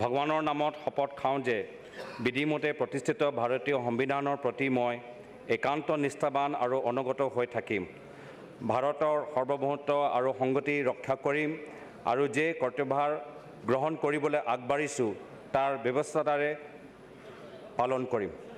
ভগৱানৰ নামত শপত খাওঁ যে বিধিমতে প্ৰতিষ্ঠিত ভাৰতীয় সংবিধানৰ প্ৰতি মই একান্ত নিষ্ঠাবান আৰু অনুগত হৈ থাকিম ভাৰতৰ সাৰ্বভৌমত্ব আৰু সংগতি ৰক্ষা কৰিম আৰু যে কৰ্তব্যভাৰ গ্ৰহণ কৰিবলৈ আগবাঢ়িছোঁ তাৰ ব্যৱস্থাৰে পালন কৰিম